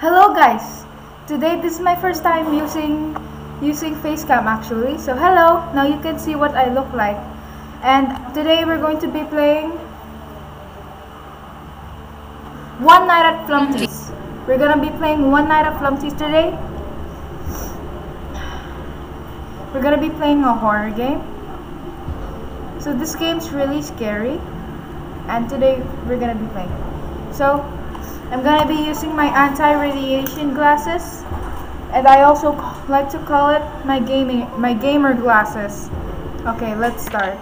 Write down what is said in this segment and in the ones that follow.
Hello guys! Today this is my first time using using facecam actually. So hello! Now you can see what I look like. And today we're going to be playing One Night at Flumpty's. We're gonna be playing One Night at Flumpty's today. We're gonna be playing a horror game. So this game's really scary. And today we're gonna be playing. So I'm gonna be using my anti-radiation glasses and I also like to call it my gaming my gamer glasses. Okay, let's start.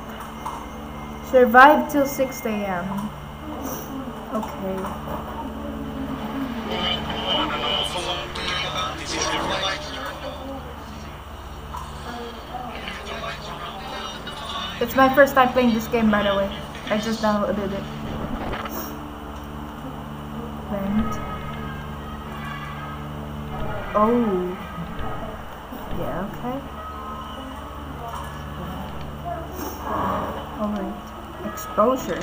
Survive till 6 a.m. Okay. It's my first time playing this game by the way. I just downloaded it. Vent. Oh. Yeah, okay. Alright. Exposure.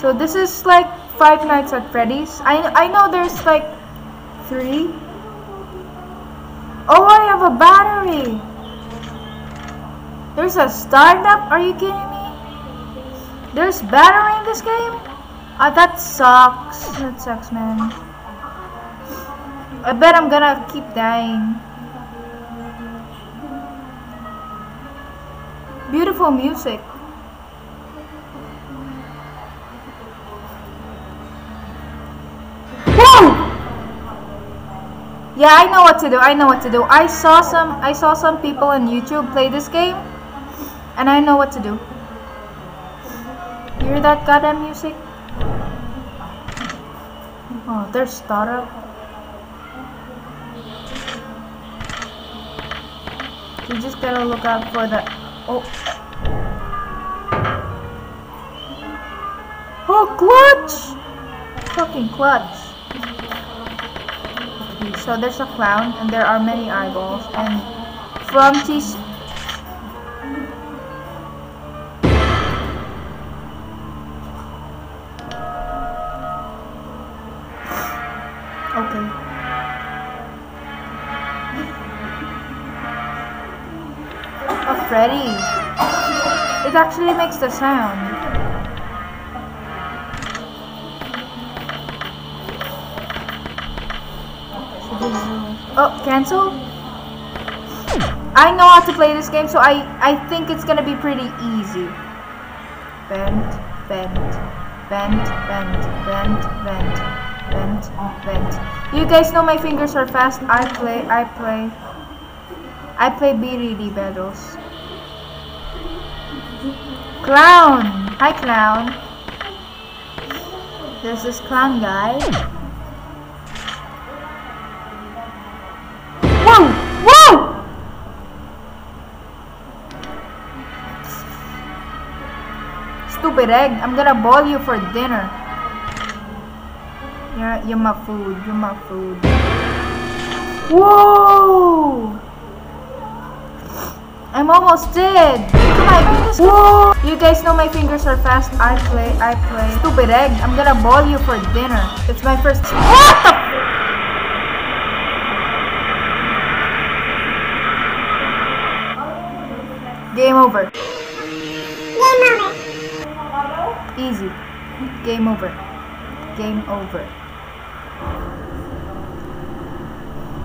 So this is like Five Nights at Freddy's. I I know there's like three. Oh, I have a battery. There's a startup. Are you kidding me? There's battery in this game? Ah, that sucks. That sucks, man. I bet I'm gonna keep dying. Beautiful music. Yeah, I know what to do. I know what to do. I saw some I saw some people on YouTube play this game and I know what to do. Hear that goddamn music? Oh, there's startup. You just gotta look out for the oh Oh clutch! Fucking clutch. Okay, so there's a clown and there are many eyeballs and from these Okay. Oh, Freddy. It actually makes the sound. Oh, cancel? I know how to play this game, so I, I think it's gonna be pretty easy. Bend, bend, bend, bend, bend, bend, bend, bend. You guys know my fingers are fast. I play, I play. I play BDD battles. Clown! Hi, clown. There's this clown guy. Whoa! Whoa! Stupid egg, I'm gonna boil you for dinner. You're, you're my food, you're my food. Whoa! I'm almost dead. Whoa! You guys know my fingers are fast. I play, I play. Stupid egg, I'm gonna boil you for dinner. It's my first. What the? Game over. Game over. Easy. Game over. Game over.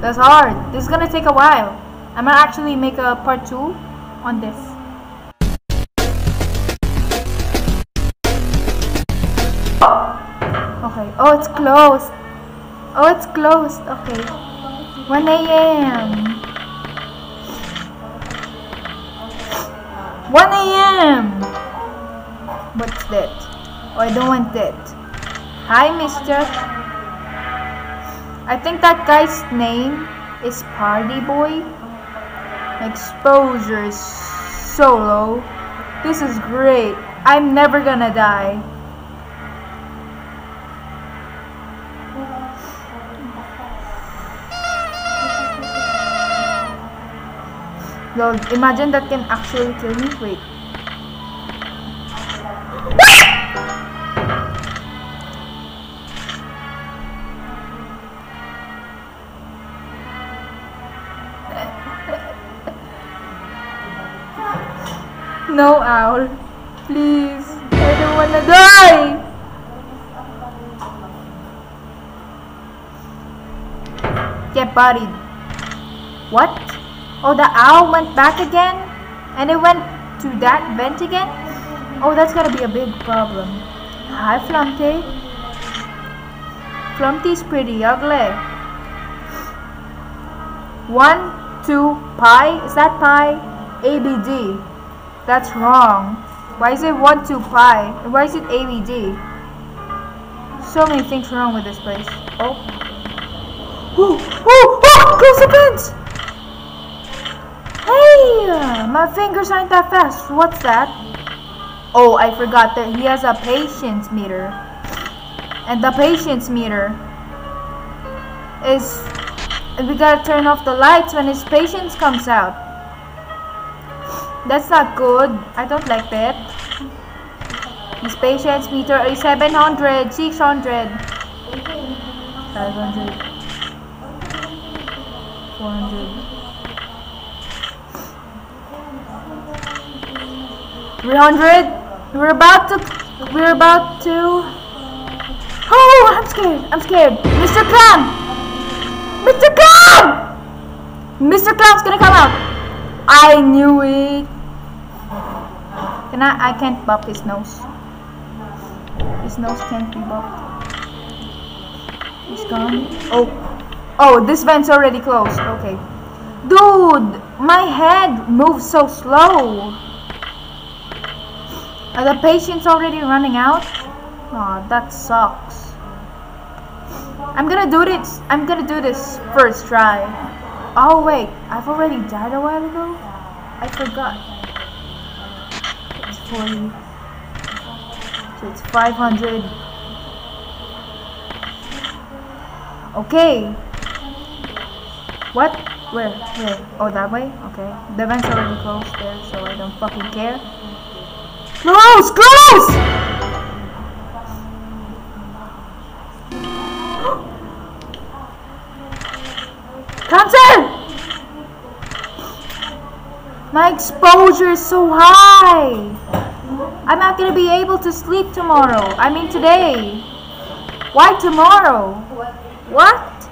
That's hard. This is gonna take a while. I'm gonna actually make a part two on this. Okay. Oh, it's closed. Oh, it's closed. Okay. 1 a.m. 1 a.m. What's that? Oh, I don't want that. Hi, mister. I think that guy's name is Party Boy. Exposure is so low. This is great. I'm never gonna die. Lol, imagine that can actually kill me. Wait. No, owl. Please. I don't wanna die. Get bodied. What? Oh, the owl went back again? And it went to that vent again? Oh, that's gotta be a big problem. Hi, Flumpty. Flumpty's pretty ugly. One, two, pi? Is that pi? ABD. That's wrong. Why is it 1, 2, pi? And why is it ABD? So many things wrong with this place. Oh. Ooh, ooh, oh, close the fence! Hey, my fingers aren't that fast. What's that? Oh, I forgot that he has a patience meter. And the patience meter is we gotta turn off the lights when his patience comes out. That's not good. I don't like that. His patience meter is 700, 600, 500, 400. 300 we're about to we're about to. Oh i'm scared. I'm scared. Mr clown! Mr clown! Mr clown's gonna come out. I knew it can i i can't bop his nose his nose can't be bopped he's gone oh oh this vent's already closed okay dude my head moves so slow are the patients already running out? Aw, that sucks. I'm gonna do this. I'm gonna do this first try. Oh wait, I've already died a while ago. I forgot. It's 40. So it's 500. Okay. What? Where? Where? Oh, that way? Okay. The vent's already closed there, so I don't fucking care. Close! Close! Cancel! My exposure is so high! I'm not gonna be able to sleep tomorrow. I mean today. Why tomorrow? What?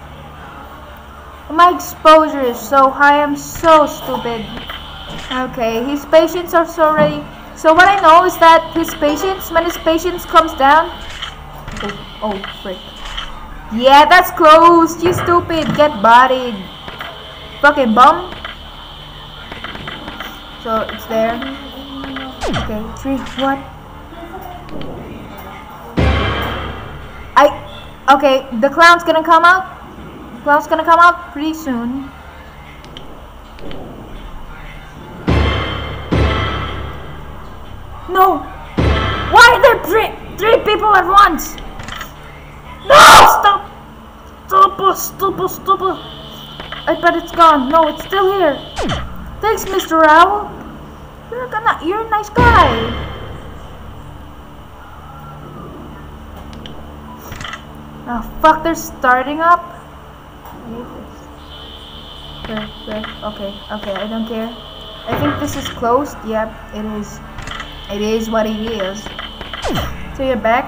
My exposure is so high. I'm so stupid. Okay, his patients are already so what I know is that his patience, when his patience comes down, oh, oh frick. Yeah, that's closed. You stupid. Get bodied. Fucking bum. So it's there. Okay, three. What? I. Okay, the clown's gonna come out. The clown's gonna come out pretty soon. No! Why are there three, three people at once? No! Stop! Stop! Stop! Stop! I bet it's gone. No, it's still here. Thanks, Mr. Owl. You're. You're a nice guy. Oh fuck! They're starting up. Okay. Okay. I don't care. I think this is closed. Yep, it is. It is what it is. So you're back.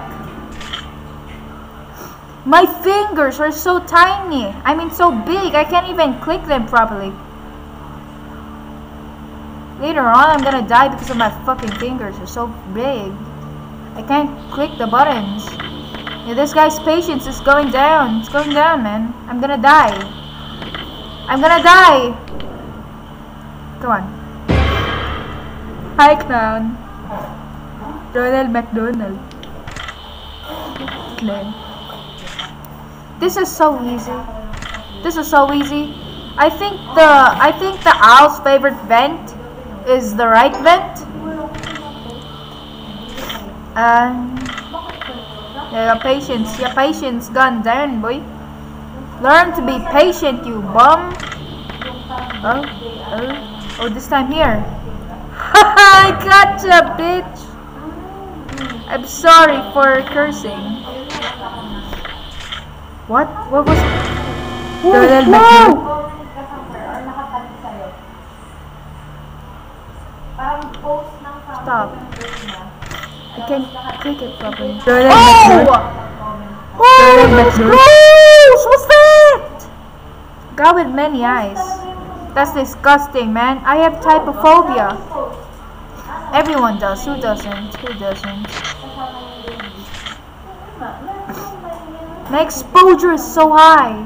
My fingers are so tiny. I mean so big. I can't even click them properly. Later on, I'm gonna die because of my fucking fingers are so big. I can't click the buttons. Yeah, this guy's patience is going down. It's going down, man. I'm gonna die. I'm gonna die. Come on. Hi, clown. Ronald McDonald. Glenn. This is so easy. This is so easy. I think the I think the owl's favorite vent is the right vent. And your patience, your patience gone down, boy. Learn to be patient, you bum. Oh, oh, oh! This time here. I gotcha, bitch. I'm sorry for cursing. What? What was? Whoa! Whoa! Parang post ng can click it properly. Oh! Oh, Jordan that was gross! What's that? Guy with many eyes. That's disgusting, man. I have trypophobia. Everyone does. Who doesn't? Who doesn't? My exposure is so high.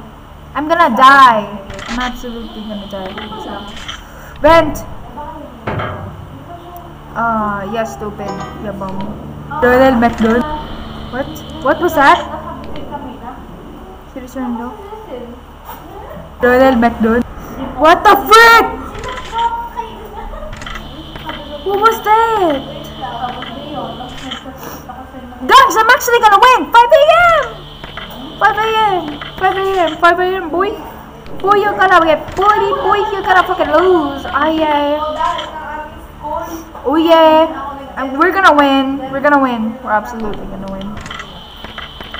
I'm gonna die. I'm absolutely gonna die. Vent! Ah, yeah, stupid. Yeah, bum. Ronald McDonald. What? What was that? Seriously, no? Ronald. What the frick? What was that? Guys, I'm actually gonna win! 5 a.m. 5 a.m. 5 a.m. 5 a.m. Boy, boy, you're gonna get boy, boy, you're gonna fucking lose. Ah yeah. Oh yeah. And we're gonna win. We're gonna win. We're absolutely gonna win.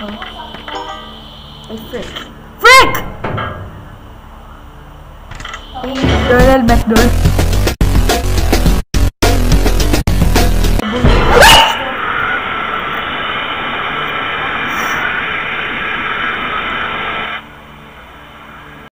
Oh. Hey, frick. Frick! Ronald McDonald.